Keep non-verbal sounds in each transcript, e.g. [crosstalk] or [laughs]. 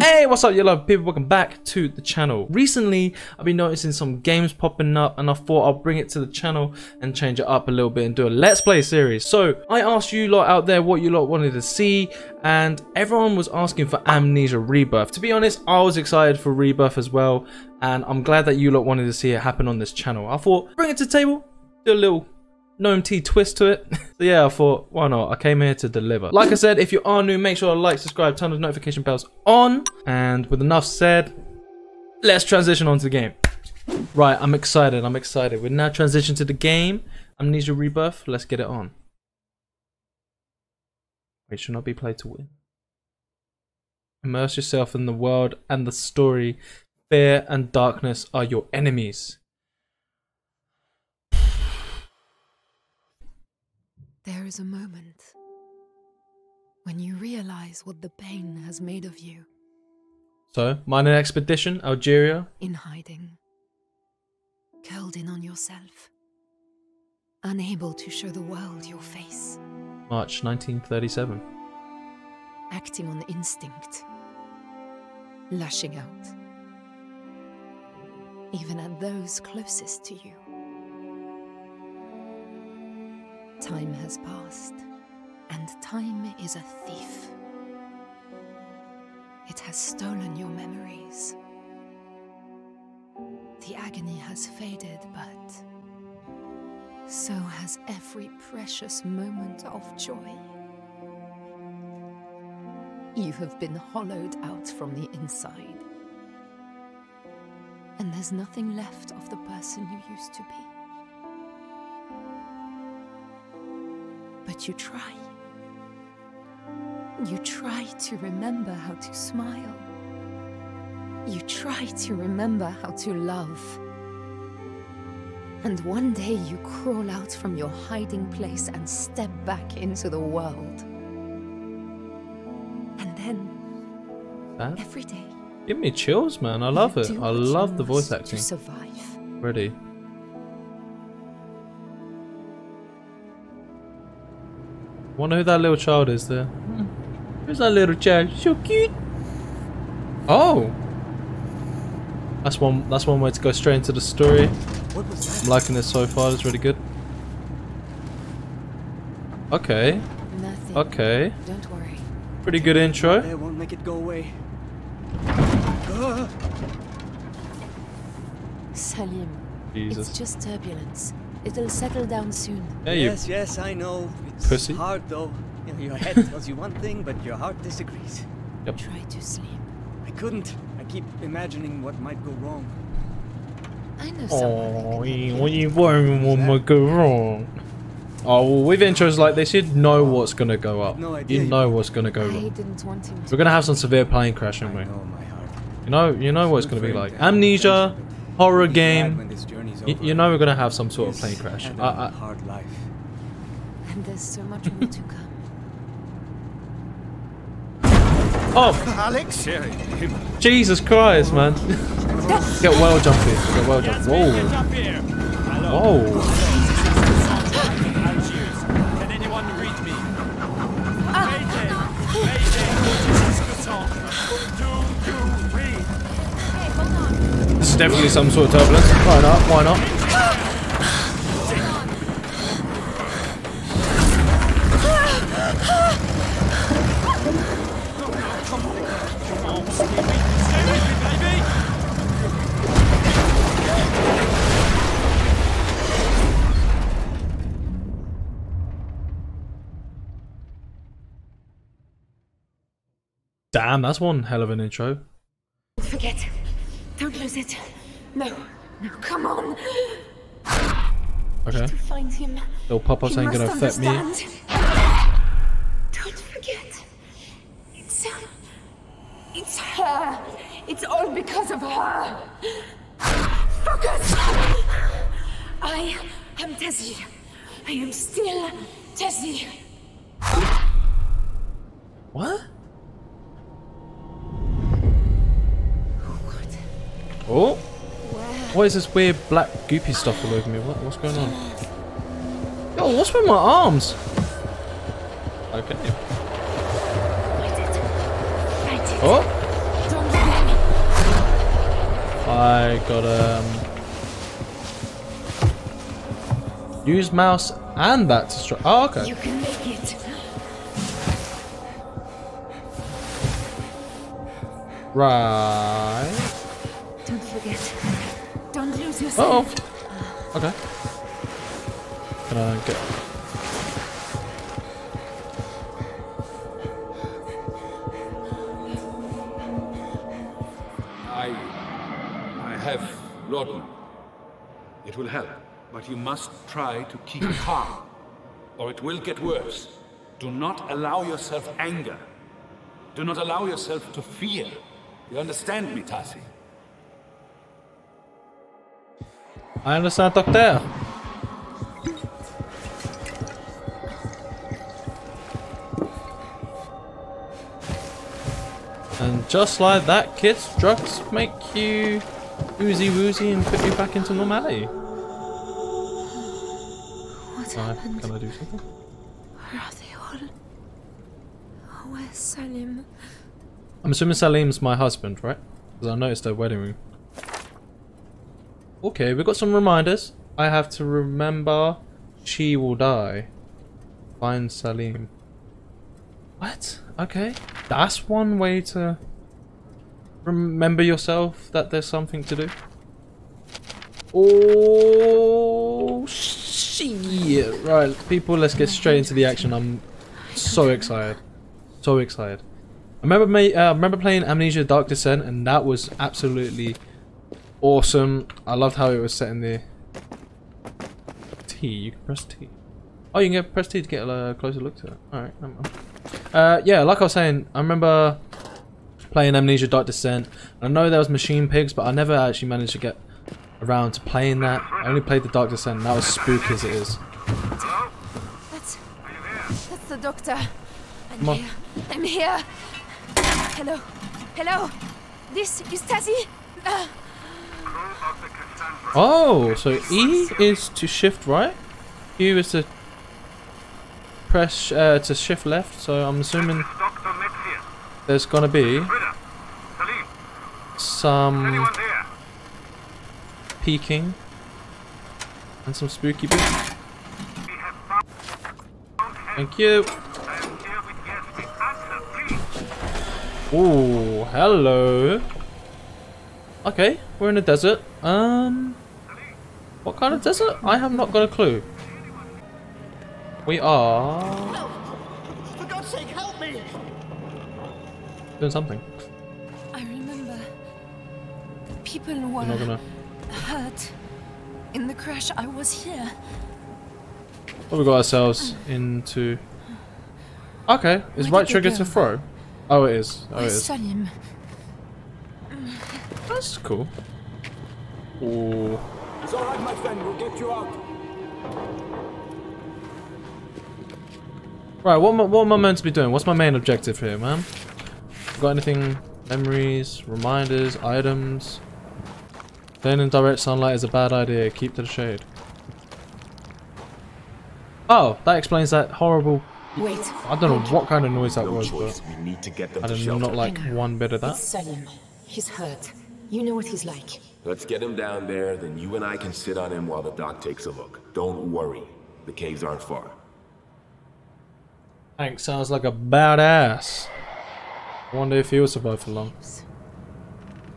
Hey, what's up, you love people? Welcome back to the channel. Recently, I've been noticing some games popping up and I thought I'll bring it to the channel and change it up a little bit and do a Let's Play series. So, I asked you lot out there what you lot wanted to see and everyone was asking for Amnesia Rebirth. To be honest, I was excited for Rebirth as well and I'm glad that you lot wanted to see it happen on this channel. I thought, bring it to the table, do a little Gnome T twist to it. [laughs] so yeah, I thought, why not? I came here to deliver. Like I said, if you are new, make sure to like, subscribe, turn those notification bells on. And with enough said, let's transition on to the game. Right, I'm excited, I'm excited. We're now transitioning to the game. Amnesia Rebirth, let's get it on. It should not be played to win. Immerse yourself in the world and the story. Fear and darkness are your enemies. There is a moment when you realize what the pain has made of you So, minor expedition, Algeria. in hiding, curled in on yourself, unable to show the world your face, March 1937. acting on instinct, lashing out, even at those closest to you. Time has passed, and time is a thief. It has stolen your memories. The agony has faded, but so has every precious moment of joy. You have been hollowed out from the inside, and there's nothing left of the person you used to be. But you try. You try to remember how to smile. You try to remember how to love. And one day you crawl out from your hiding place and step back into the world. And then, That every day, give me chills, man. I love it. I love the voice acting. Survive. Ready. Wonder who that little child is there. Hmm. Who's that little child? So cute. Oh. That's one. That's one way to go straight into the story. I'm liking this so far. It's really good. Okay. Nothing. Okay. Don't worry. Pretty good intro. that? It won't make it go away. Salim, Jesus. it's just turbulence. It'll settle down soon. Yeah, you. yes, yes, I know. It's Pussy. hard though. You know, your head [laughs] tells you one thing, but your heart disagrees. Try to sleep. I couldn't. I keep imagining what might go wrong. I know someone Oh, who can help what you. you worrying what might go wrong? Oh, well, with intros like this, you'd know what's gonna go up. No idea You you know what's gonna go I wrong. didn't want him to. We're gonna have some severe plane I crashing, we? know my heart. You know, you know what it's gonna be like. Amnesia, horror I'll be glad when game. This You, over. you know we're gonna have some sort of plane crash. had I, a I, hard life. And there's so much more to come. oh, Alex? Jesus Christ, man! [laughs] Get well jumpy. Get well jumpy. Whoa, whoa. Definitely some sort of turbulence. Why not? Why not? Stay with me, baby! Damn, that's one hell of an intro. Forget. Don't lose it. No. No, come on. Okay. Find him. Little pop-ups ain't gonna affect me. Don't forget. It's. uh, It's her. It's all because of her. Focus! I am Tasi. I am still Tasi. What? Oh, what is this weird black goopy stuff all over me? What, what's going on? Yo, what's with my arms? Okay. Fight it. Fight it. Oh, I gotta um, use mouse and that to strike. Oh, okay. You can make it. Right. Don't forget. Don't lose Uh yourself. oh. Okay. Can I get? I. I have laudanum. It will help, but you must try to keep [clears throat] calm, or it will get worse. Do not allow yourself anger. Do not allow yourself to fear. You understand me, I understand, Doctor. And just like that, kids, drugs make you oozy woozy and put you back into normality. What Right, happened? can I do something? Where are they all? Oh, Where's Salim? I'm assuming Salim's my husband, right? Because I noticed their wedding ring. Okay, we've got some reminders. I have to remember she will die. Find Salim. What? Okay. That's one way to remember yourself that there's something to do. Oh, shit. Right, people, let's get straight into the action. I'm so excited. So excited. I remember me, uh, remember playing Amnesia Dark Descent, and that was absolutely awesome. I loved how it was set in the T. You can press T. Oh, you can get press T to get a closer look to it. All right, never mind. Uh, yeah, like I was saying, I remember playing Amnesia Dark Descent. I know there was Machine Pigs, but I never actually managed to get around to playing that. I only played the Dark Descent, and that was spooky as it is. That's. That's the doctor. I'm here. I'm here. Hello. Hello. This is Tasi. Uh, Oh, so E is to shift right, U is to press uh, to shift left. So I'm assuming there's gonna be some peeking and some spooky bits. Thank you. Oh, hello. Okay, we're in a desert. Um, what kind of desert? I have not got a clue. We are For God's sake, help me! doing something. I remember. People were We're not gonna. hurt. In the crash, I was here. What we got ourselves into? Okay, is Where right trigger go? to throw? Oh, it is. Oh, it Where's is. Salim? That's cool. Ooh. It's all right, my friend. We'll get you out. Right, what am, I, what am I meant to be doing? What's my main objective here, man? Got anything? Memories, reminders, items. Playing in direct sunlight is a bad idea. Keep to the shade. Oh, that explains that horrible. Wait. I don't know what kind of noise that No was, choice. but We need to get them I to did shelter. not like one bit of that. It's He's hurt. You know what he's like. Let's get him down there, then you and I can sit on him while the doc takes a look. Don't worry. The caves aren't far. Hank sounds like a badass. I wonder if he'll survive for long.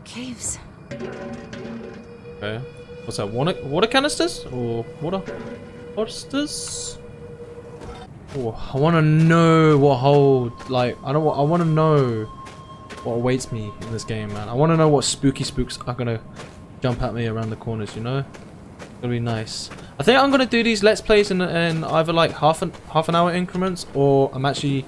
Caves. Okay. What's that? Water, water canisters? Or water canisters? Oh, I want to know what hold. Like, I don't. wa- I want to know what awaits me in this game, man. I want to know what spooky spooks are gonna jump at me around the corners. You know, gonna be nice. I think I'm gonna do these let's plays in, in either like half an half an hour increments, or I'm actually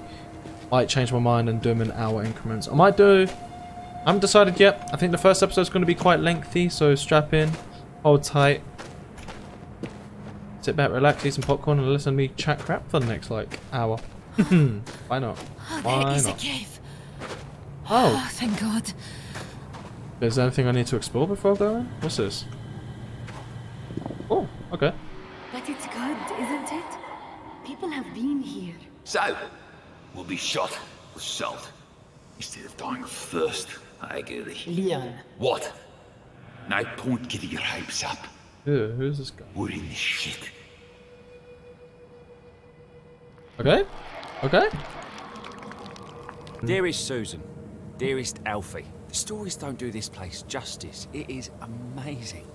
might change my mind and do them in hour increments. I might do. I haven't decided yet. I think the first episode is going to be quite lengthy, so strap in, hold tight, sit back, relax, eat some popcorn, and listen to me chat crap for the next like hour. [laughs] Why not? Oh, Why there is not? a cave. Oh, Oh, thank God. is there anything I need to explore before I go in? What's this? Oh, okay. But it's good, isn't it? People have been here. So, we'll be shot with salt instead of dying of thirst. I agree. Leon, What? Night Point getting your hopes up. Ew, who's this guy? We're in this shit. Okay. Okay. Dearest Susan, dearest Alfie, the stories don't do this place justice. It is amazing.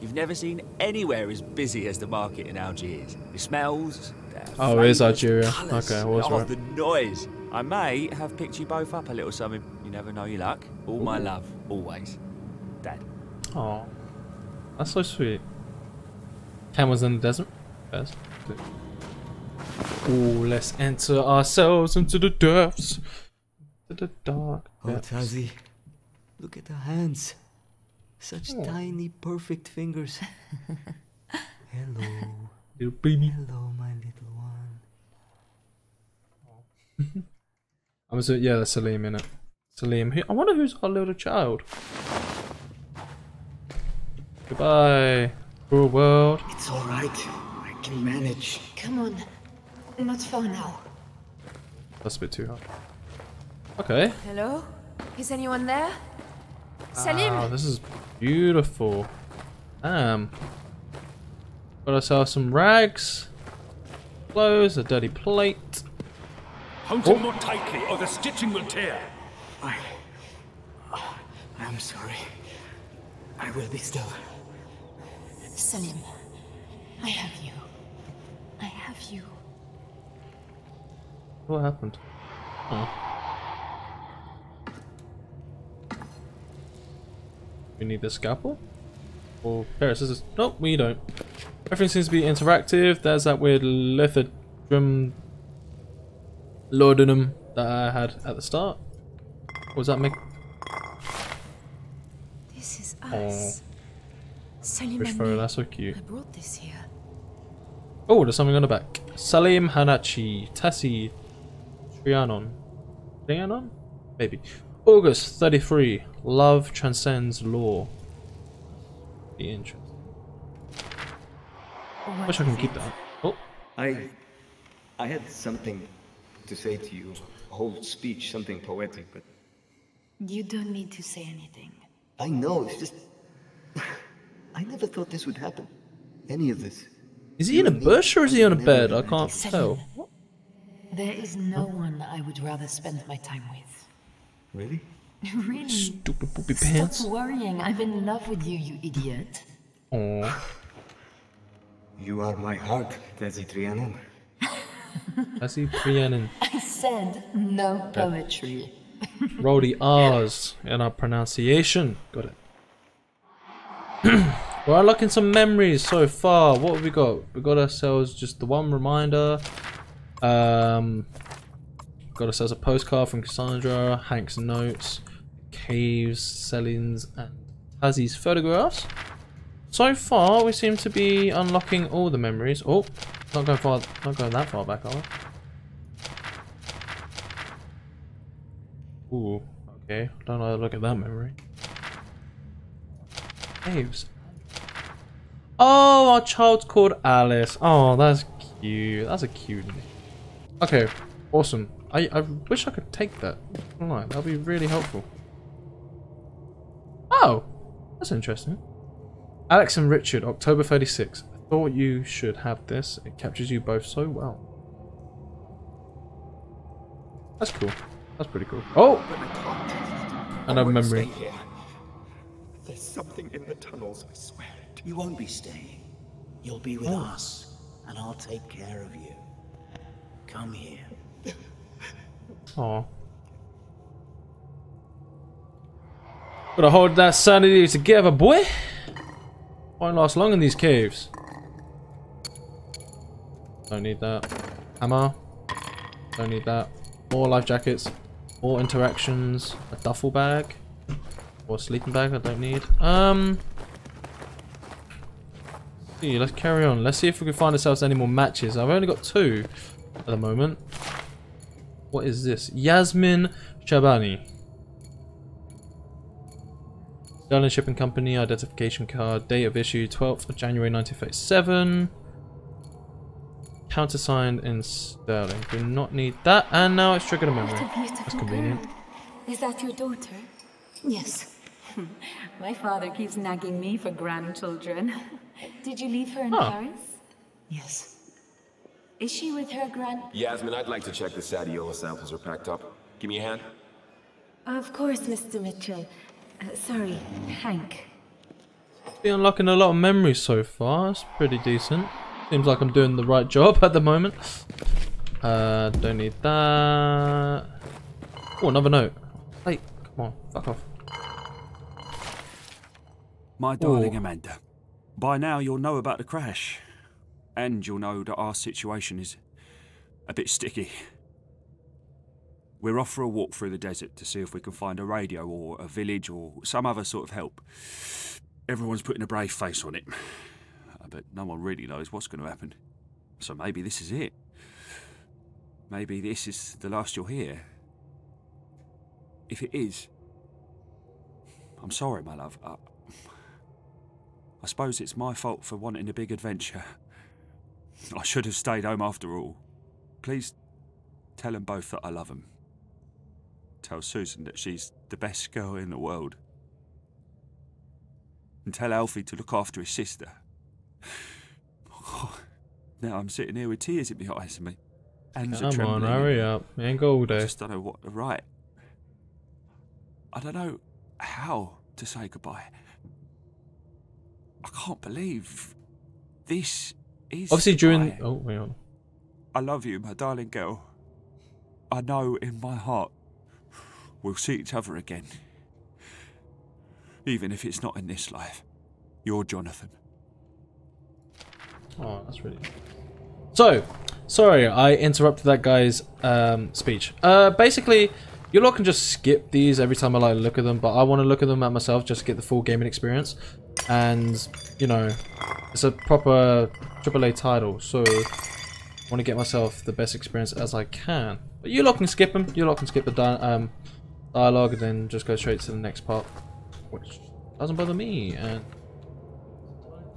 You've never seen anywhere as busy as the market in Algiers. The smells. Oh, it is Algeria. colours, Okay, I was oh, right. the noise. I may have picked you both up a little something. You never know your luck. All my love, always. Dad. Oh, that's so sweet. Camels in the desert. Yes. Ooh, let's enter ourselves into the depths. To the dark. Oh, depths. Tasi, look at the hands. Such Oh. tiny, perfect fingers. [laughs] Hello. Little baby. Hello, my little one. Oh. [laughs] I'm so yeah, that's Salim in it. Salim. Who, I wonder who's our little child. Goodbye, cruel world. It's all right. I can manage. Come on. Not far now. That's a bit too hard. Okay. Hello? Is anyone there? Salim! Wow, this is beautiful. Damn. Got ourselves some rags, clothes, a dirty plate. Hold oh. him more tightly, or the stitching will tear. I. I'm sorry. I will be still. Salim, I have you. I have you. What happened? Oh. We need the scalpel? Or pair of scissors? Nope, we don't. Everything seems to be interactive. There's that weird lithidrum laudanum that I had at the start. What was that make? This is Oh, us. Salim fish photo, that's so cute. I brought this here. Oh, there's something on the back. Salim Hanachi, Tasi, Trianon. Trianon? Maybe. August 33. Love transcends law. Be interesting. Wish I can keep that. Oh, I. I had something to say to you. A whole speech, something poetic, but. You don't need to say anything. I know, it's just. [laughs] I never thought this would happen. Any of this. is he in a bush or is he on a bed? I can't tell. there is no one I would rather spend my time with. Really? [laughs] really? Stupid poopy Stop pants. worrying. I'm in love with you, you idiot. Oh. [laughs] You are my heart, Tasi Trianon. [laughs] Tasi Trianon. I said no poetry. Roll the R's in our pronunciation. Got it. [clears throat] We're unlocking some memories so far. What have we got? We got ourselves just the one reminder. Um, got ourselves a postcard from Cassandra, Hank's notes, caves, Celine's, and Tasi's photographs. So far, we seem to be unlocking all the memories. Oh, not going far, not going that far back, are we? Ooh, okay. Don't know how to look at that memory. Caves. Oh, our child's called Alice. Oh, that's cute. That's a cute name. Okay, awesome. I, I wish I could take that. Alright, that'll be really helpful. Oh, that's interesting. Alex and Richard, October 36. I thought you should have this. It captures you both so well. That's cool. That's pretty cool. Oh! Another memory. There's something in the tunnels, I swear it. You won't be staying. You'll be with oh. us, and I'll take care of you. Come here. Aw. Gotta hold that sanity together, boy. Won't last long in these caves. Don't need that. Hammer. Don't need that. More life jackets. More interactions. A duffel bag. Or a sleeping bag I don't need. Um. See, let's carry on. Let's see if we can find ourselves any more matches. I've only got two at the moment. What is this? Yasmin Shabani. Sterling Shipping Company, identification card, date of issue 12th of January 1937. Countersigned in sterling. Do not need that. And now it's triggered a memory. That's convenient. girl. Is that your daughter? Yes, [laughs] My father keeps nagging me for grandchildren. [laughs] Did you leave her in. Paris? Yes. Is she with her grand... Yasmin, I'd like to check the Sadiola samples are packed up. Give me a hand. Of course, Mr. Mitchell. Uh, sorry, Hank. Been unlocking a lot of memories so far. It's pretty decent. Seems like I'm doing the right job [laughs] at the moment. Uh, don't need that. Oh, another note. Hey, come on, fuck off. My darling Ooh. Amanda, by now you'll know about the crash. And you'll know that our situation is a bit sticky. We're off for a walk through the desert to see if we can find a radio or a village or some other sort of help. Everyone's putting a brave face on it. Uh, but no one really knows what's going to happen. So maybe this is it. Maybe this is the last you'll hear. If it is, I'm sorry, my love. I, I suppose it's my fault for wanting a big adventure. I should have stayed home after all. Please tell them both that I love them. Tell Susan that she's the best girl in the world. And tell Alfie to look after his sister. [sighs] now I'm sitting here with tears in my eyes and me. Hands are Come on, hurry up. Ain't got all I eh? just don't know what to write. I don't know how to say goodbye. I can't believe this is. Obviously during... goodbye. Oh, hang on. I love you, my darling girl. I know in my heart we'll see each other again. Even if it's not in this life. You're Jonathan. Oh, that's really. So, sorry, I interrupted that guy's um, speech. Uh, basically, you lot can just skip these every time I like look at them, but I want to look at them at myself just to get the full gaming experience. And you know, it's a proper AAA title, so I want to get myself the best experience as I can. But you lot can skip them. You lot can skip the di um, dialogue and then just go straight to the next part, which doesn't bother me. And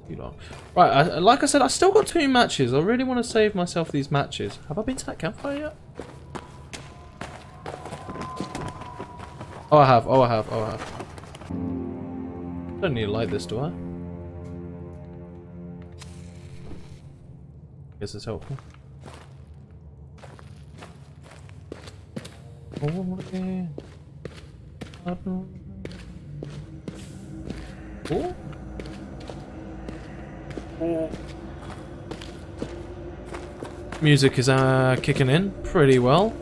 too long. Right, I, like I said, I still got two matches. I really want to save myself these matches. Have I been to that campfire yet? Oh, I have. Oh, I have. Oh, I have. Don't need to light this, do I? Guess it's helpful. Oh, okay. Oh. Music is uh, kicking in pretty well.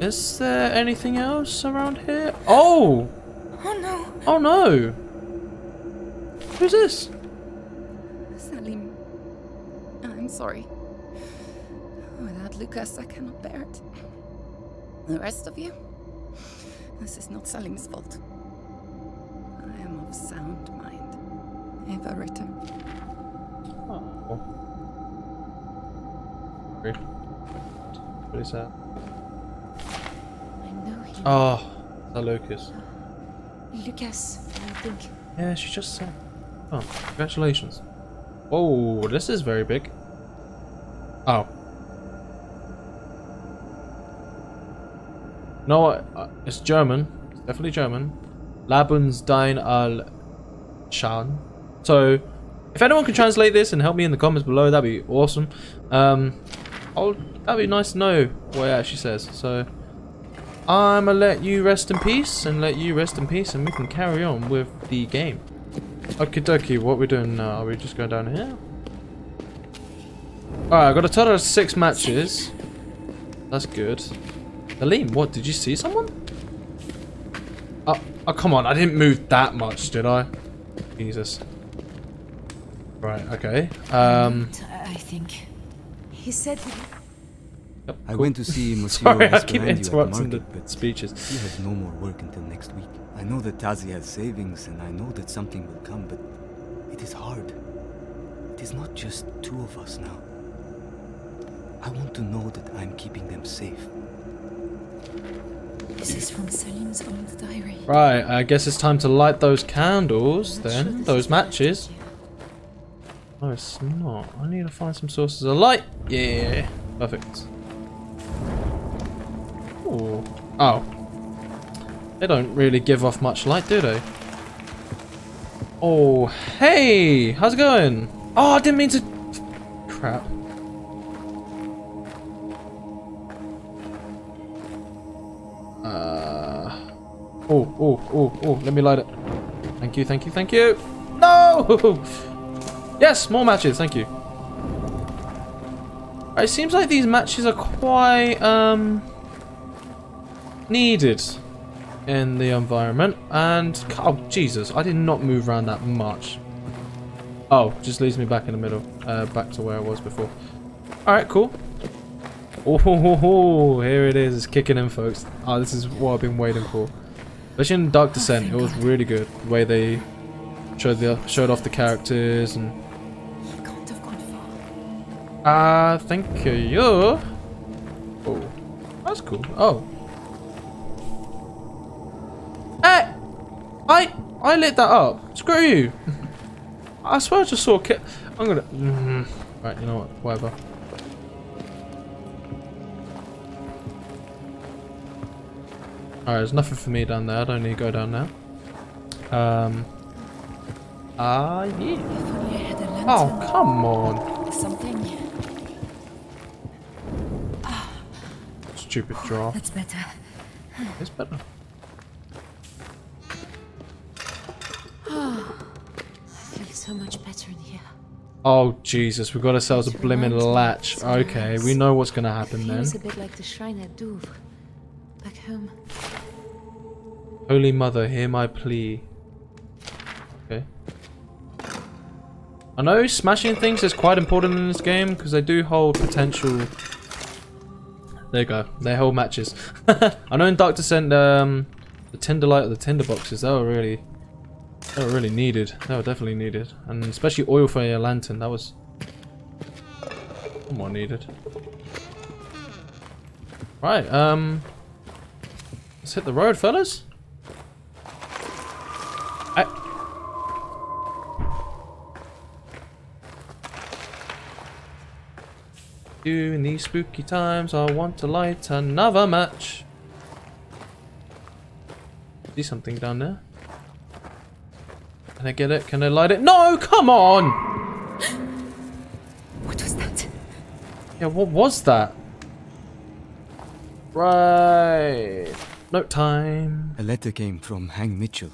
Is there anything else around here? Oh! Oh no! Oh no! Who's this? Salim, I'm sorry. Oh, Without Lucas, I cannot bear it. The rest of you? This is not Salim's fault. I am of sound mind. Eva Ritter. Oh. Very, What is that? I know him. Oh, that Lucas. Lucas, I think. Yeah, she just said. Oh, congratulations. Oh, this is very big. Oh. No. Uh, it's German. It's definitely German. Labensdein al Schan. So, if anyone can translate this and help me in the comments below, that'd be awesome. Um, I'll, that'd be nice to know what it actually says. So, I'm gonna let you rest in peace and let you rest in peace, and we can carry on with the game. Okie dokie, what we doing now? Are we just going down here? Alright, I got a total of six matches. That's good. Aleem, what? Did you see someone? Oh, oh, come on. I didn't move that much, did I? Jesus. Right, okay. Um, I think. He said I went to see [laughs] Monsieur Sorry, I was keep you at the interrupting the market, but speeches. He has no more work until next week. I know that Tasi has savings, and I know that something will come, but it is hard. It is not just two of us now. I want to know that I'm keeping them safe. This is from Salim's old diary. right, I guess it's time to light those candles then. Those matches. No, it's not. I need to find some sources of light. Yeah, perfect. Ooh. Oh. They don't really give off much light, do they? Oh, hey! How's it going? Oh, I didn't mean to... Crap. Uh... Oh, oh, oh, oh, let me light it. Thank you, thank you, thank you! No! [laughs] Yes, more matches, thank you. It seems like these matches are quite, um... Needed in the environment. And, oh, Jesus, I did not move around that much. Oh, just leaves me back in the middle. Uh, back to where I was before. Alright, cool. Oh, ho, ho, ho, here it is, it's kicking in, folks. Oh, this is what I've been waiting for. Especially in Dark Descent, it was really good. The way they showed the showed off the characters and. Ah, uh, thank you. Oh, that's cool. Oh. I I lit that up. Screw you. I swear I just saw. I'm gonna. Mm, right, you know what? Whatever. Alright, there's nothing for me down there. I don't need to go down now. Um. Ah, uh, yeah. Oh, come on. Something. Stupid draw. That's better. It's better. I feel so much better in here. Oh Jesus, we've got ourselves a blimmin' latch. Okay, we know what's gonna happen then. A bit like the shrine at. Back home. Holy Mother, hear my plea. Okay. I know smashing things is quite important in this game because they do hold potential. There you go. They hold matches. [laughs] I know in Dark Descent, um, the Tinder light or the Tinderboxes, they were really, they were really needed. They were definitely needed, and especially oil for your lantern. That was more needed. Right. Um. Let's hit the road, fellas. I In these spooky times, I want to light another match. See something down there? Can I get it? Can I light it? No, come on! What was that? Yeah, what was that? Right. Note time. A letter came from Hank Mitchell.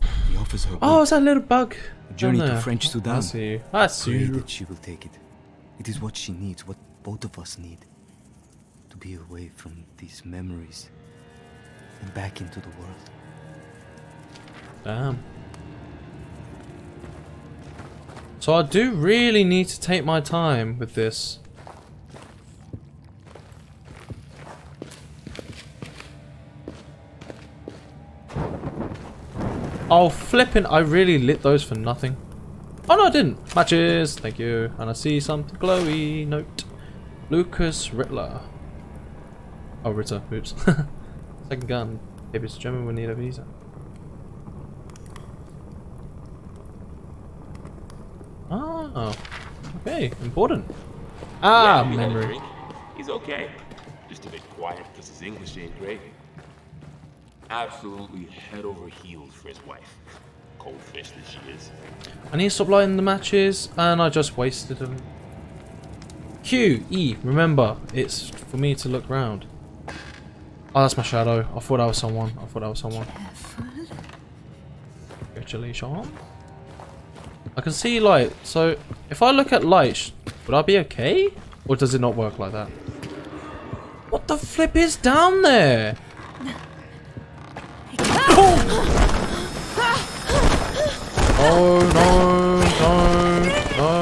The offers her. Oh, it's that little bug. A journey to. French Sudan. I see. I see. Pray that she will take it. It is what she needs, what both of us need. To be away from these memories and back into the world. Damn. So I do really need to take my time with this. Oh, flipping! I really lit those for nothing. Oh no, I didn't. Matches, thank you. And I see something glowy. Note. Lucas Rittler. Oh, Ritter. Oops. [laughs] Second gun. Maybe it's German. We need a visa. Oh. Okay. Important. Ah, Yeah, we had a memory. He's okay. Just a bit quiet because his English ain't great. Absolutely head over heels for his wife. Cold fish that she is. I need to stop lighting the matches, and I just wasted them. Q, E, remember, it's for me to look round. Oh, that's my shadow. I thought I was someone. I thought I was someone. Congratulations. I can see light, so if I look at light, would I be okay? Or does it not work like that? What the flip is down there? Oh no, no, no.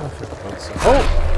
Oh. Oh!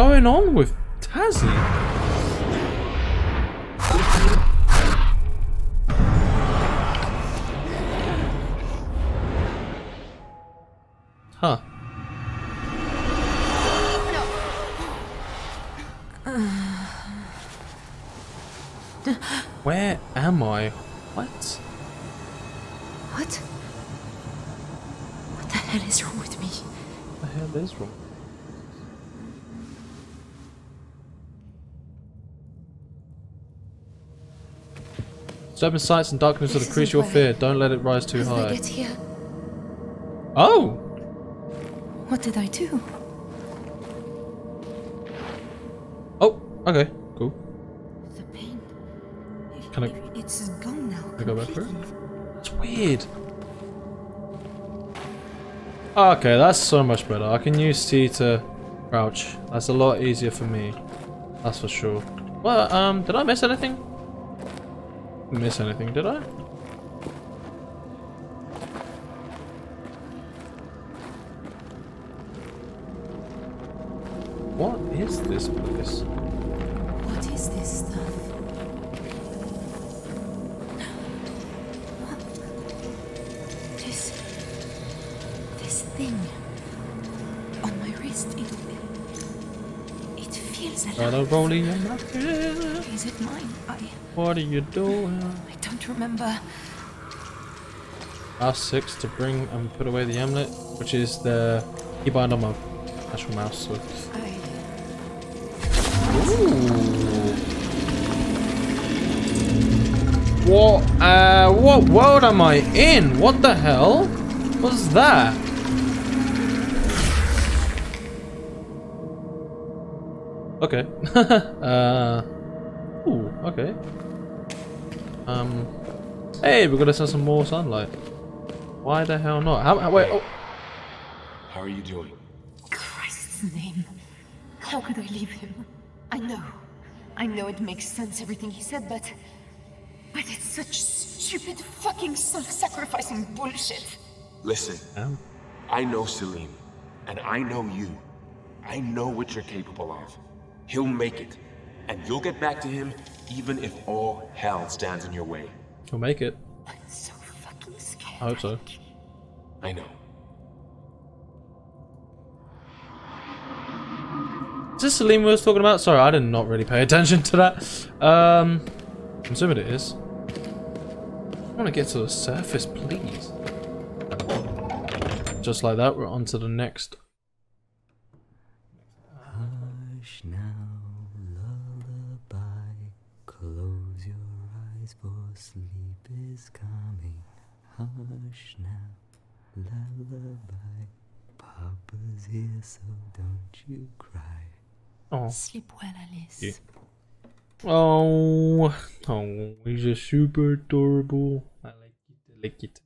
going on with Tasi? Huh. Where am I? Open sights and darkness will increase your fear. Don't let it rise too How did I high. get here? Oh! What did I do? Oh, okay, cool. The pain. Can I, It's gone now. can I go back through? It's weird. Okay, that's so much better. I can use C to crouch. That's a lot easier for me. That's for sure. Well, um, did I miss anything? Miss anything, did I? What is this place? What is this stuff? This. This thing. On my wrist. It. It feels alive. Got a rolling in my Is it mine? What are you doing? I don't remember. R6 to bring and put away the amulet, which is the keybind on my actual mouse. So. Ooh. What? Uh, what world am I in? What the hell? What's that? Okay. [laughs] uh. Ooh. Okay. Um. Hey, we're gonna send some more sunlight. Why the hell not? How? how- Wait. Oh. How are you doing? Christ's name. How could I leave him? I know. I know it makes sense everything he said, but. But it's such stupid fucking self sacrificing bullshit. Listen, Um. I know Salim, and I know you. I know what you're capable of. He'll make it, and you'll get back to him even if all hell stands in your way. He'll make it. I'm so fucking scared. I hope so. I know. Is this Salim we was talking about? Sorry, I did not really pay attention to that. Um, I'm assuming it is. I want to get to the surface, please. Just like that, we're on to the next. Hush now, lullaby. Close your eyes, for sleep is coming. Hush now, lullaby. Papa's here, so don't you cry. Oh. Sleep well, Alice. Yeah. Oh, oh, he's just super adorable. I like it. I like it.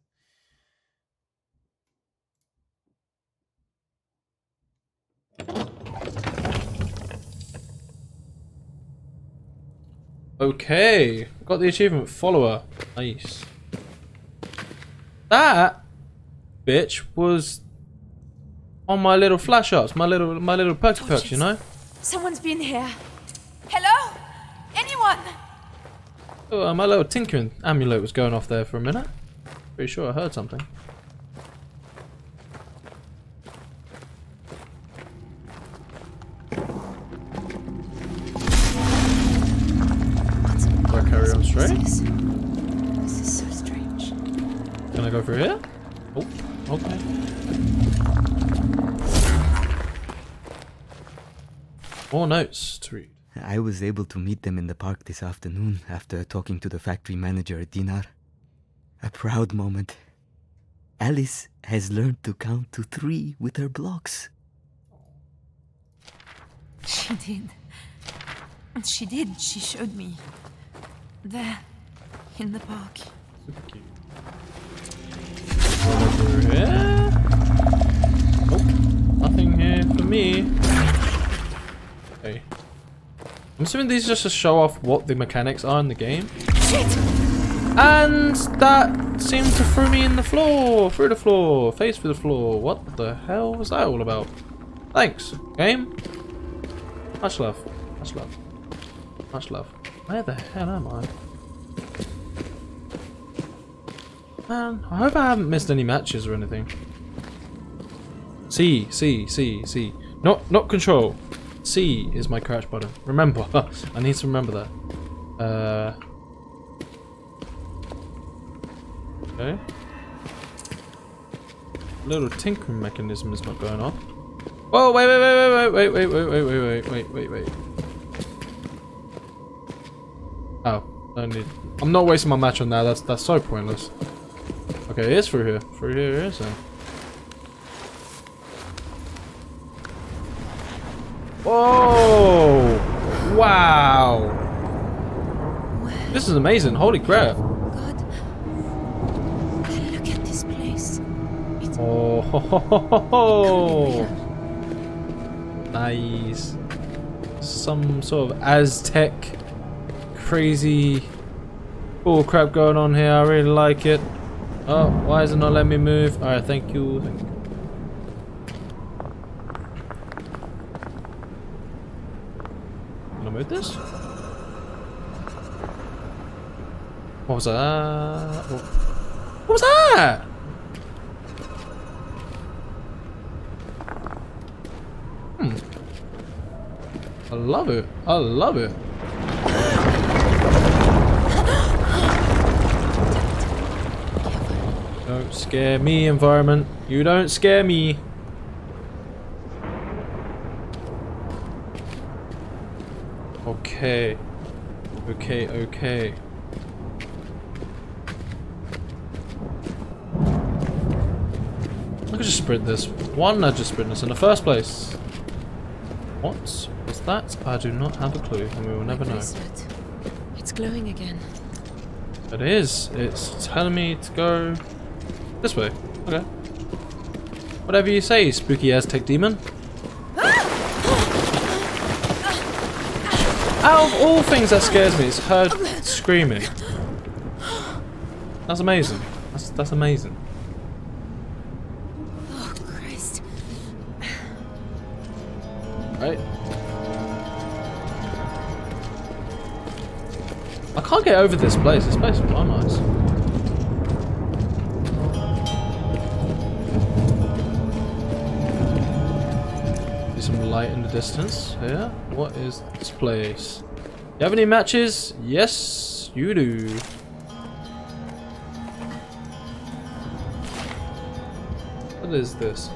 Okay, got the achievement follower. Nice. That bitch was on my little flash ups, my little my little perky perks, you know. Someone's been here. Hello? Anyone? Oh, uh, my little tinkering amulet was going off there for a minute. Pretty sure I heard something. Carry on? This is so strange. Can I go through here? Oh, okay. More notes to read. I was able to meet them in the park this afternoon after talking to the factory manager, Dinar. A proud moment. Alice has learned to count to three with her blocks. She did. She did. She showed me. There. In the park. Through oh, here? Nope. Nothing here for me. Okay. I'm assuming these are just to show off what the mechanics are in the game. And that seemed to throw me in the floor, through the floor, face through the floor. What the hell was that all about? Thanks, game. Much love. Much love. Much love. Where the hell am I? Man, I hope I haven't missed any matches or anything. C, C, C, C. Not, not control. C is my crouch button. Remember, I need to remember that. Uh. Okay. Little tinkering mechanism is not going off. Whoa! Wait! Wait! Wait! Wait! Wait! Wait! Wait! Wait! Wait! Wait! Wait! Wait! Oh, I need. I'm not wasting my match on that. That's that's so pointless. Okay, it is through here. Through here it is then. Whoa! Wow! This is amazing. Holy crap! Look at this place. Oh, ho, ho, ho, ho, ho. nice. Some sort of Aztec crazy bull crap going on here. I really like it. Oh, why is it not letting me move? Alright, thank you. Thank you. Can I move this? What was that? What was that? Hmm. I love it. I love it. Don't scare me, environment. You don't scare me. Okay. Okay, okay. I could just sprint this. One, I just sprint this in the first place? What was that? I do not have a clue, and we will never know. It's glowing again. It is. It's telling me to go this way. Okay. Whatever you say, spooky Aztec demon. Out of all things that scares me, it's her screaming. That's amazing. That's that's amazing. Oh, Christ. Right? I can't get over this place. This place is quite nice. Distance here. What is this place? You have any matches? Yes, you do. What is this?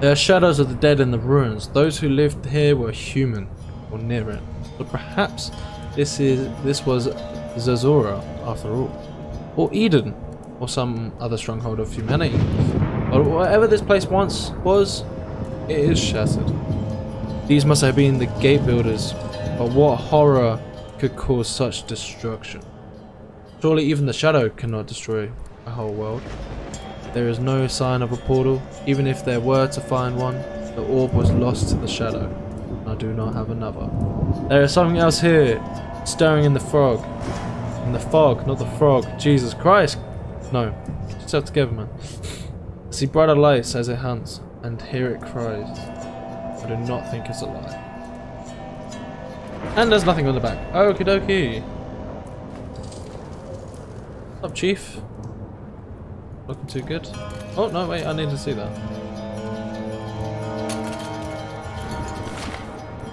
There are shadows of the dead in the ruins. Those who lived here were human, or near it. But perhaps this is this was Zazora after all, or Eden, or some other stronghold of humanity. But whatever this place once was, it is shattered. These must have been the gate builders, but what horror could cause such destruction? Surely even the shadow cannot destroy a whole world. There is no sign of a portal. Even if there were to find one, the orb was lost to the shadow. I do not have another. There is something else here, stirring in the frog. In the fog, not the frog. Jesus Christ! No, get yourself together, man. I see brighter lights as it hunts, and hear it cries. Do not think it's a lie. And there's nothing on the back. Okie dokie. What's up, Chief? Looking too good. Oh, no, wait, I need to see that.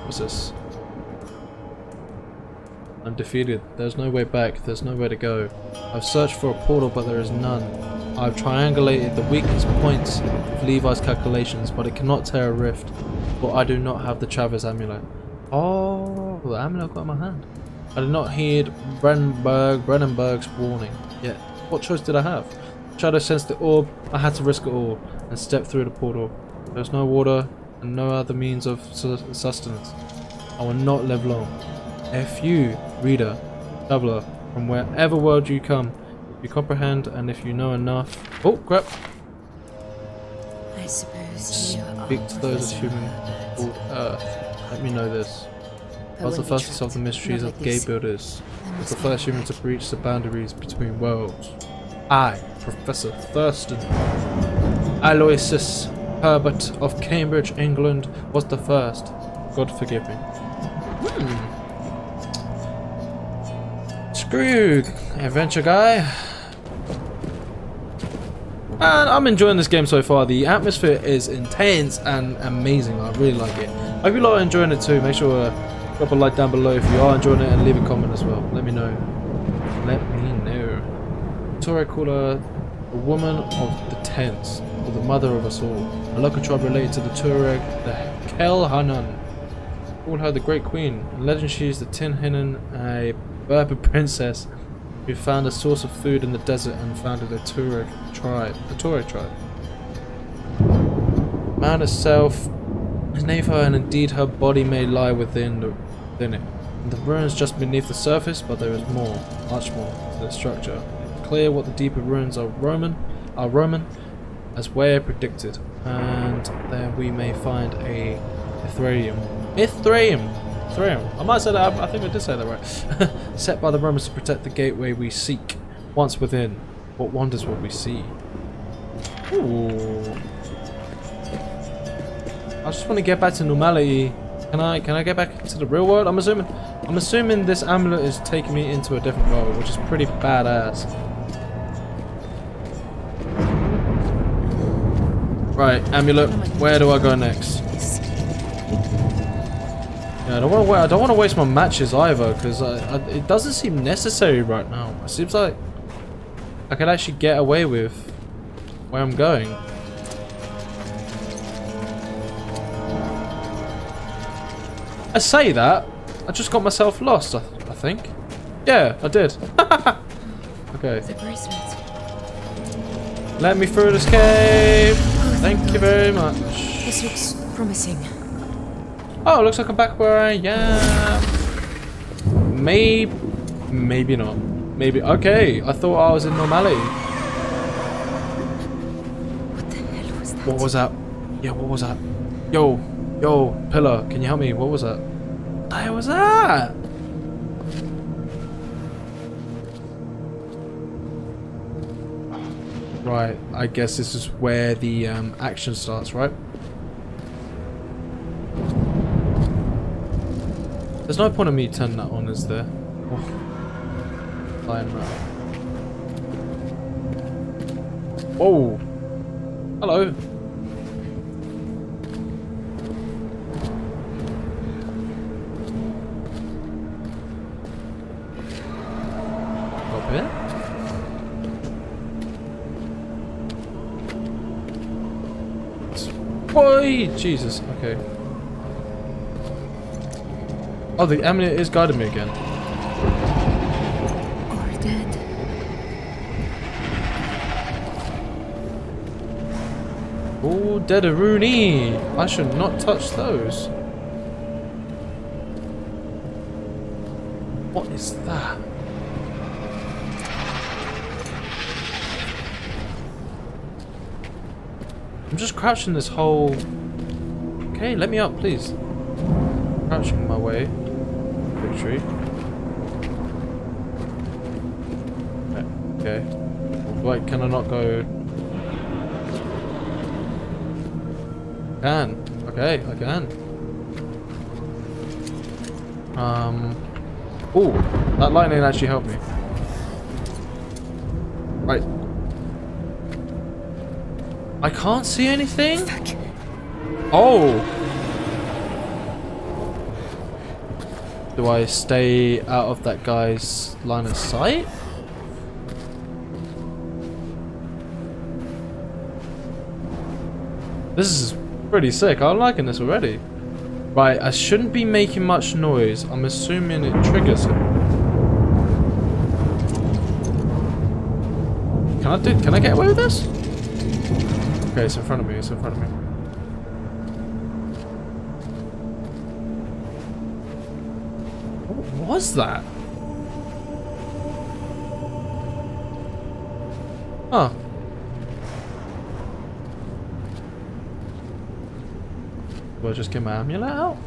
What's this? I'm defeated. There's no way back. There's nowhere to go. I've searched for a portal, but there is none. I've triangulated the weakest points of Levi's calculations, but it cannot tear a rift. For I do not have the Travis amulet. Oh, the amulet I've got in my hand. I did not heed Brennenburg, Brennenburg's warning. Yet, what choice did I have? Shadow sensed the orb. I had to risk it all and step through the portal. There was no water and no other means of sustenance. I will not live long. If you, reader, traveller, from wherever world you come, if you comprehend and if you know enough. Oh, crap! I suppose you are Speak to those of human called Earth. Let me know this. I was the first to solve the mysteries of gate builders. I was the first human to breach the boundaries between worlds. I, Professor Thurston Aloysius Herbert of Cambridge, England, was the first. God forgive me. Hmm. Screw adventure guy. And I'm enjoying this game so far. The atmosphere is intense and amazing. I really like it. I hope you are enjoying it too. Make sure to drop a like down below if you are enjoying it and leave a comment as well. Let me know. Let me know. Torre call her a woman of the tents, or the mother of us all. A local tribe related to the Tuareg, the Kel Hanan. Call her the Great Queen. In legend she is the Tin Hinan, a Berber [laughs] princess who found a source of food in the desert and founded a Tuareg tribe. The Tuareg tribe. Man itself is named her and indeed her body may lie within, the, within it. The ruins just beneath the surface, but there is more, much more, to the structure. Clear what the deeper ruins are Roman, are Roman, as Weir predicted, and there we may find a Mithraeum. Mithraeum! Mithraeum. I might say that, I think I did say that right. [laughs] Set by the Romans to protect the gateway we seek. Once within, what wonders will we see? Ooh. I just want to get back to normality. Can I can I get back to the real world? I'm assuming I'm assuming this amulet is taking me into a different world, which is pretty badass. Right, amulet. Where do I go next? Yeah, I don't want to. I don't want to waste my matches either, because it doesn't seem necessary right now. It seems like I could actually get away with where I'm going. I say that, I just got myself lost. I, I think. Yeah, I did. [laughs] okay. Let me through this cave. Thank you very much. This looks promising. Oh, looks like I'm back where I am. Maybe, maybe not. Maybe. Okay, I thought I was in normality. What the hell was that? What was that? Yeah, what was that? Yo, yo, pillar, can you help me? What was that? What the hell was that? Right, I guess this is where the um, action starts, right? There's no point in me turning that on, is there? Oh. Flying around. Whoa! Hello! Jesus, okay. Oh, the amulet is guiding me again. Or dead. Oh! I should not touch those. What is that? I'm just crouching this whole... Okay, let me up, please. Crouching my way. Okay. okay. Wait, can I not go... Can. Okay, I can. Um... Oh, that lightning actually helped me. Right. I can't see anything? Oh! Do I stay out of that guy's line of sight? This is pretty sick. I'm liking this already. Right, I shouldn't be making much noise. I'm assuming it triggers him. Can I do? Can I get away with this? Okay, it's in front of me. It's in front of me. Was that? Huh. Do I just get my amulet out?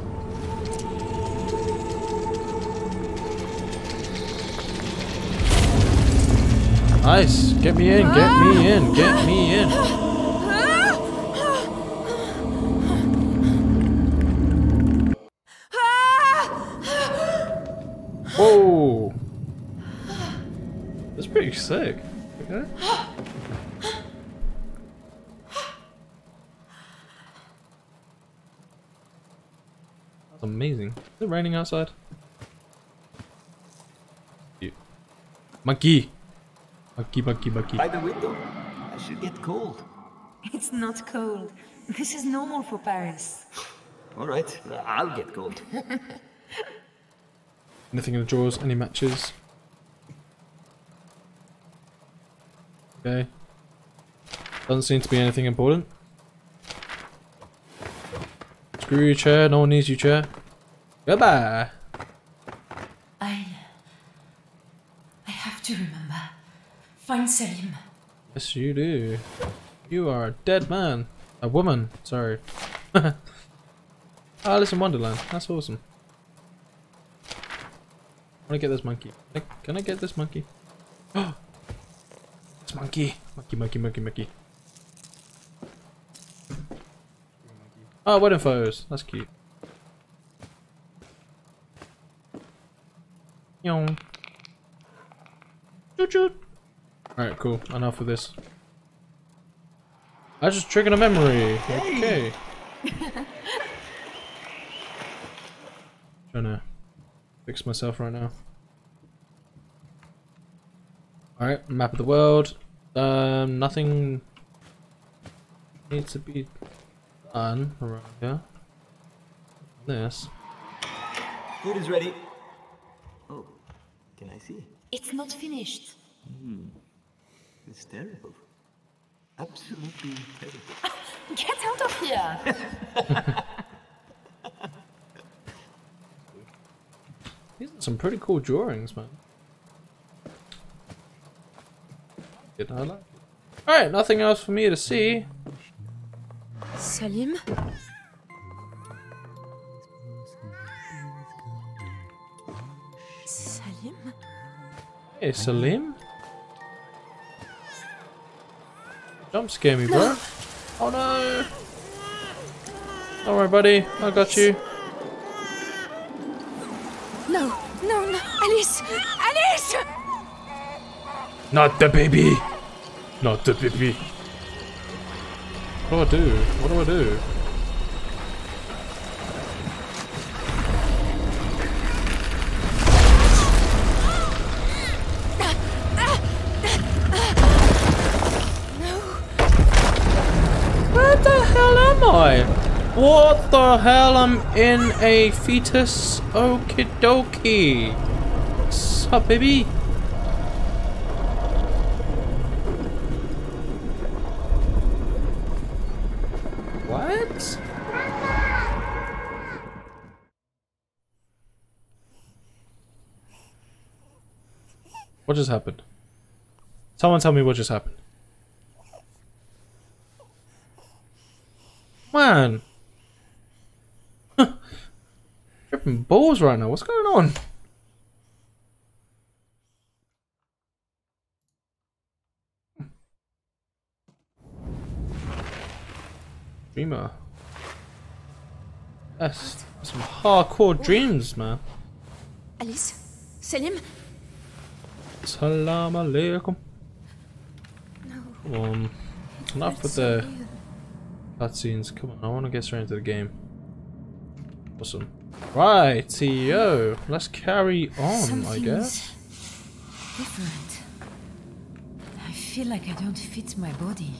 Nice. Get me in. Get me in. Get me in. Whoa! That's pretty sick. Okay. That's amazing. Is it raining outside? Yeah. Monkey! Monkey, monkey, monkey. By the window. I should get cold. It's not cold. This is normal for Paris. All right, I'll get cold. [laughs] Anything in the drawers? Any matches? Okay. Doesn't seem to be anything important. Screw your chair. No one needs your chair. Goodbye. I. I have to remember. Find Salim. Yes, you do. You are a dead man. A woman. Sorry. [laughs] Ah, Alice in Wonderland. That's awesome. I want to get this monkey. Can I, can I get this monkey? Oh, [gasps] this monkey. Monkey, monkey, monkey, monkey. Oh, wedding photos. That's cute. Yong. Choo choo. Alright, cool. Enough of this. I just triggered a memory. Okay. [laughs] Trying to fix myself right now. Alright, map of the world. Um, nothing needs to be done around here. This. Food is ready. Oh, can I see? It's not finished. Hmm. It's terrible. Absolutely terrible. [laughs] Get out of here! [laughs] These are some pretty cool drawings, man. Good, I like it. Alright, nothing else for me to see. Salim? Salim? Hey, Salim? Jump scare me, bro. Oh no! Don't worry, buddy. I got you. Alice! Alice! Not the baby! Not the baby. What do I do? What do I do? Where the hell am I? What the hell? I'm in a fetus. Okie dokie. Sup, baby? What? What just happened? Someone tell me what just happened. Man. [laughs] Tripping balls right now. What's going on? Dreamer. That's some hardcore dreams, man. Alice? Salim? Salam alaikum. No. Um, enough with the cutscenes. Come on, I want to get straight into the game. Awesome. Right, CEO. Let's carry on, I guess. Different. I feel like I don't fit my body.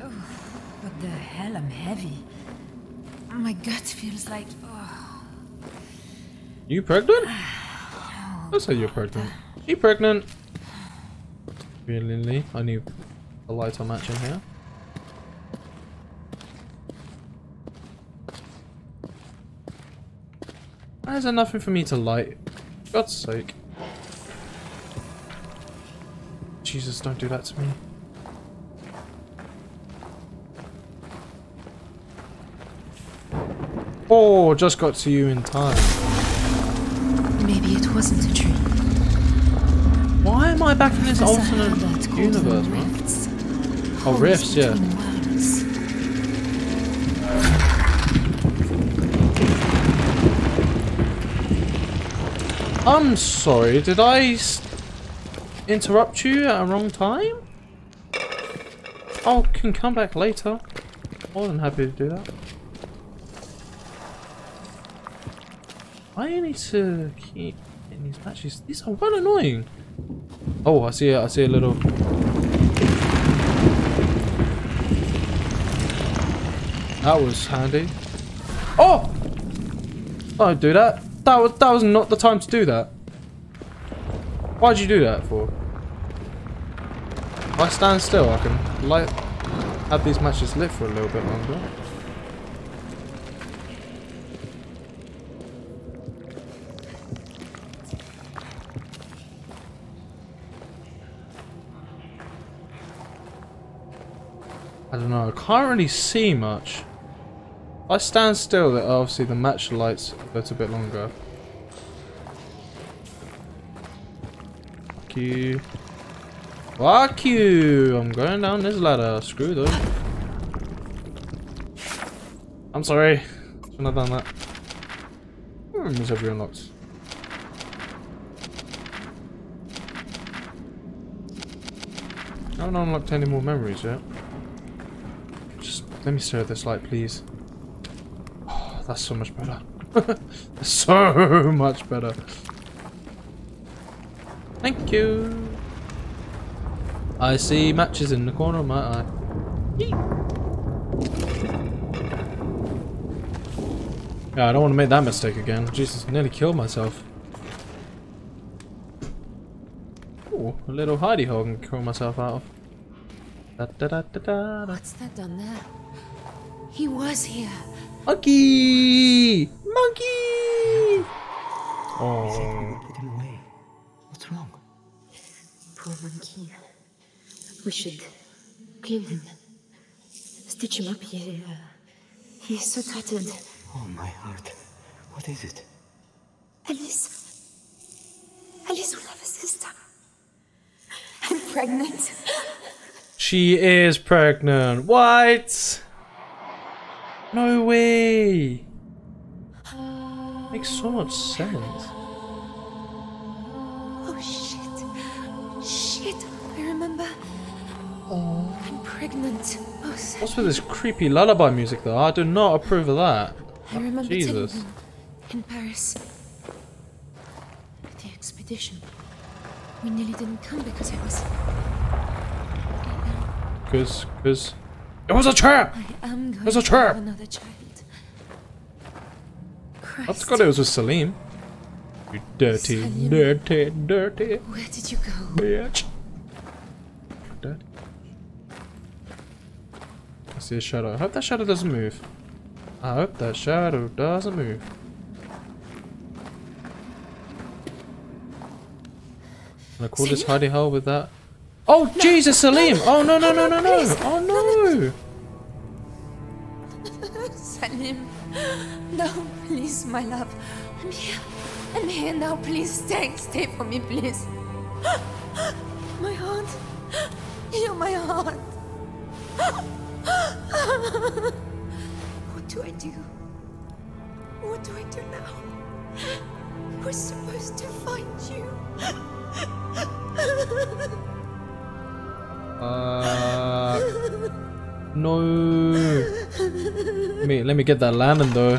Oh, the hell? I'm heavy. My gut feels like. Oh. You pregnant? [sighs] Let's say you're pregnant. You pregnant? Really? I need a lighter match in here. There's nothing for me to light? God's sake. Jesus, don't do that to me. Oh, just got to you in time. Maybe it wasn't a dream. Why am I back in this alternate universe, man? rifts. Oh, rifts, yeah. worlds. I'm sorry, did I interrupt you at a wrong time? I can come back later. More than happy to do that. I need to keep in these matches. These are well annoying. Oh, I see it. I see a little. That was handy. Oh! Don't do that. That was that was not the time to do that. Why'd you do that for? If I stand still, I can light have these matches lit for a little bit longer. I don't know, I can't really see much. If I stand still, that obviously the match lights a little bit longer. Fuck you. Fuck you! I'm going down this ladder. Screw them. I'm sorry. Shouldn't have done that. Hmm, is every unlocked? I haven't unlocked any more memories yet. Let me at this light, please. Oh, that's so much better. [laughs] so much better. Thank you. I see matches in the corner of my eye. Yeah, I don't want to make that mistake again. Jesus, nearly killed myself. Ooh, a little hidey hole I can kill myself out of. Da, da, da, da, da, da. What's that down there? He was here. Monkey! Monkey! Oh. He said we would Put him away. What's wrong? Poor monkey. We should clean him. Stitch him up. He, uh, he's so tattered. Oh, my heart. What is it? Alice. Alice will have a sister. I'm pregnant. She is pregnant. What? No way. Makes so much sense. Oh shit. Shit. I remember. Oh. I'm pregnant. Oh, What's with this creepy lullaby music though? I do not approve of that. I remember Jesus. in Paris. The expedition. We nearly didn't come because I was. Cause, cause, it was a trap! I am going It was a trap! another child. I forgot it was with Salim. You dirty, Salim. dirty, dirty Where did you go? bitch. Dead. I see a shadow. I hope that shadow doesn't move. I hope that shadow doesn't move. Can I call this hidey hole with that? Oh Jesus, Salim! Oh no no no no no! Oh no! [laughs] Salim. No, please, my love. I'm here. I'm here now. Please stay. Stay for me, please. [gasps] My heart. You're my heart. [gasps] What do I do? What do I do now? We're supposed to find you. [laughs] Uh, no. Let me let me get that landing though.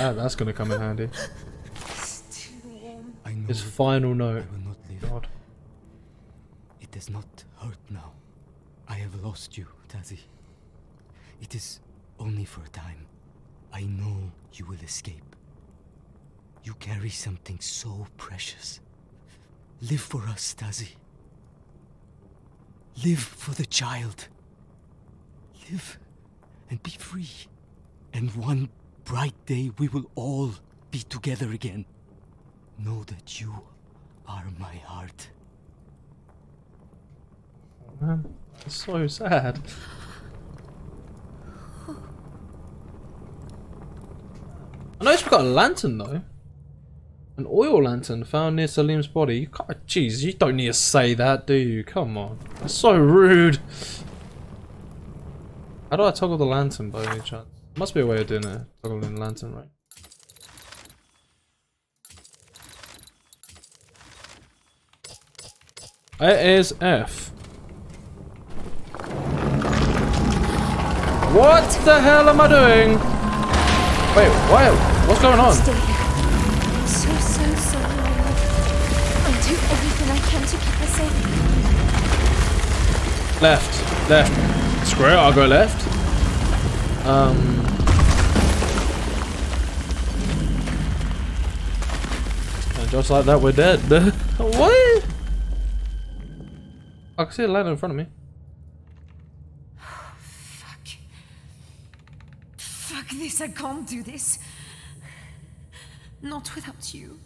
Ah, that's gonna come in handy. I know His final note. Not. God. It does not hurt now. I have lost you, Tasi. It is only for a time. I know you will escape. You carry something so precious. Live for us, Tasi. Live for the child. Live and be free. And one bright day we will all be together again. Know that you are my heart. Oh, man, it's so sad. I noticed we've got a lantern though. An oil lantern found near Salim's body. You can't, jeez, you don't need to say that, do you? Come on. That's so rude. How do I toggle the lantern by any chance? Must be a way of doing it. Toggling the lantern, right? It is F. What the hell am I doing? Wait, what? What's going on? Left, left. Screw it, I'll go left. Um. And just like that, we're dead. [laughs] what? I can see a ladder in front of me. Fuck. Fuck this, I can't do this. Not without you.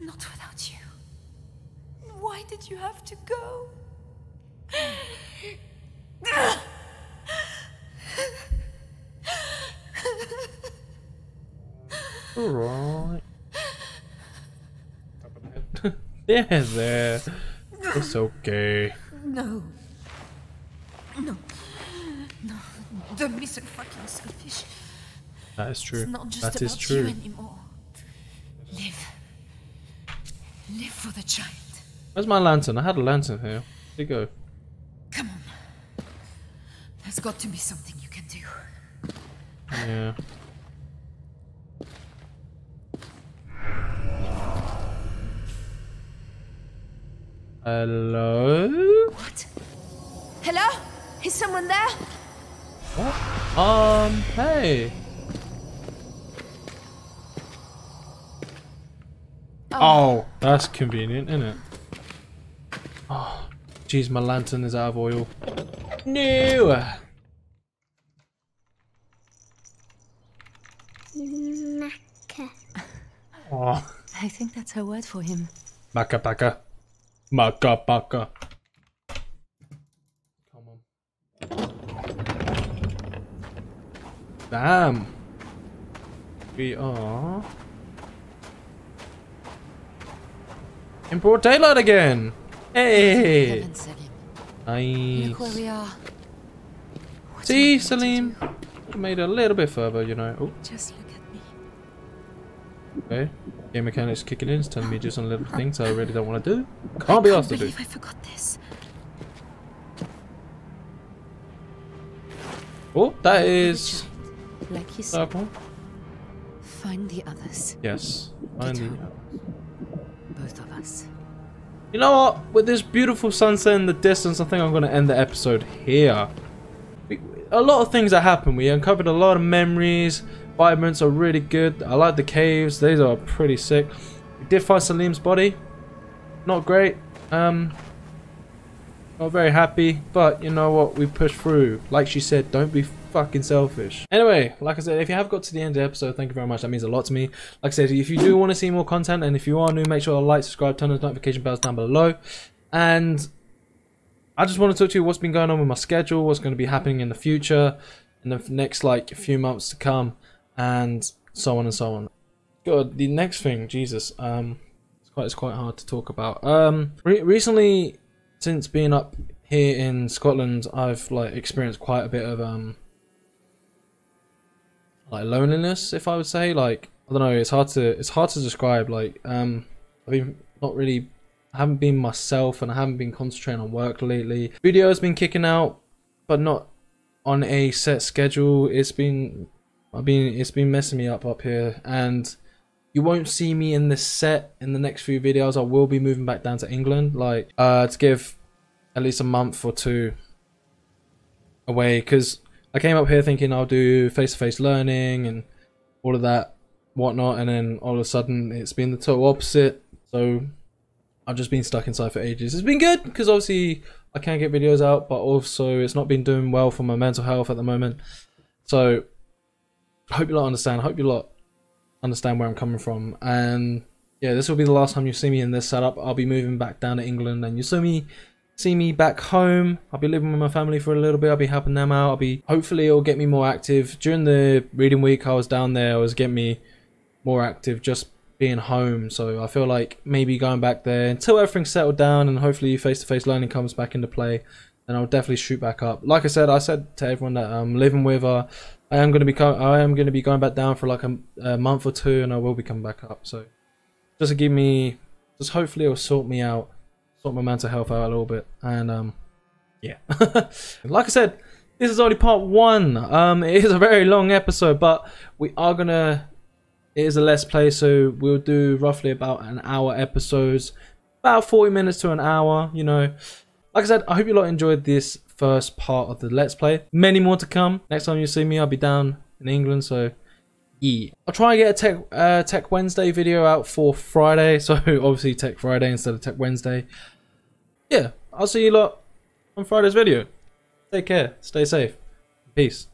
Not without you. Why did you have to go? Alright. [laughs] yeah, there. It's okay. No. No. No. Don't be so fucking selfish. That is true. It's not just That about is true. you anymore. Live. Live for the child. Where's my lantern? I had a lantern here. Where'd it go? Come on. There's got to be something you can do. Yeah. Hello? What? Hello? Is someone there? What? Um, hey. Oh, that's convenient, isn't it? Oh, jeez, my lantern is out of oil. No. Macca. Oh, I think that's her word for him. maka paka. Maka paka. Come on. Damn. We are in broad daylight again. Hey. Heaven, Nice. Look where we are. See, Salim, made a little bit further, you know. Oh, Just look at me. Okay. Game mechanics kicking in, it's telling me just some little things I really don't want to do. Can't be asked to do. I forgot this. Oh, that is Like you said, circle. find the others. Yes. Finally. Both of us. You know what? With this beautiful sunset in the distance, I think I'm going to end the episode here. A lot of things that happened. We uncovered a lot of memories. Vibrants are really good. I like the caves. These are pretty sick. We did find Salim's body. Not great. Um, not very happy. But you know what? We pushed through. Like she said, don't be fucking selfish. Anyway, like I said, if you have got to the end of the episode, thank you very much. That means a lot to me. Like I said, if you do want to see more content, and if you are new, make sure to like, subscribe, turn the notification bells down below. And I just want to talk to you what's been going on with my schedule, what's going to be happening in the future, in the next like few months to come, and so on and so on. God, the next thing, Jesus, um, it's quite it's quite hard to talk about. Um, re- recently, since being up here in Scotland, I've like experienced quite a bit of um, like loneliness, if I would say. Like I don't know, it's hard to it's hard to describe. Like um, I've been not really I haven't been myself and I haven't been concentrating on work lately. Video has been kicking out, but not on a set schedule. It's been I've been it's been messing me up up here and you won't see me in this set in the next few videos. I will be moving back down to England like uh to give at least a month or two away because I came up here thinking I'll do face-to-face learning and all of that whatnot and then all of a sudden it's been the total opposite so I've just been stuck inside for ages. It's been good because obviously I can't get videos out, but also it's not been doing well for my mental health at the moment. So hope you lot understand. I hope you lot understand where I'm coming from. And yeah, this will be the last time you see me in this setup. I'll be moving back down to England, and you see me see me back home. I'll be living with my family for a little bit. I'll be helping them out. I'll be hopefully it'll get me more active. During the reading week I was down there, I was getting me more active just being home. So I feel like maybe going back there until everything's settled down and hopefully face to face learning comes back into play. Then I'll definitely shoot back up. Like I said, I said to everyone that I'm living with. Uh, I am going to be I am going to be going back down for like a, a month or two, and I will be coming back up. So just to give me, just hopefully it'll sort me out sort my mental health out a little bit. And um, yeah, [laughs] like I said, this is only part one. Um, it is a very long episode, but we are gonna. It is a let's play, so we'll do roughly about an hour episodes, about 40 minutes to an hour. You know, like I said, I hope you lot enjoyed this first part of the let's play. Many more to come. Next time you see me, I'll be down in England, so yeah. I'll try and get a Tech uh, Tech Wednesday video out for Friday, [laughs] so obviously Tech Friday instead of Tech Wednesday. Yeah, I'll see you lot on Friday's video. Take care, stay safe, peace.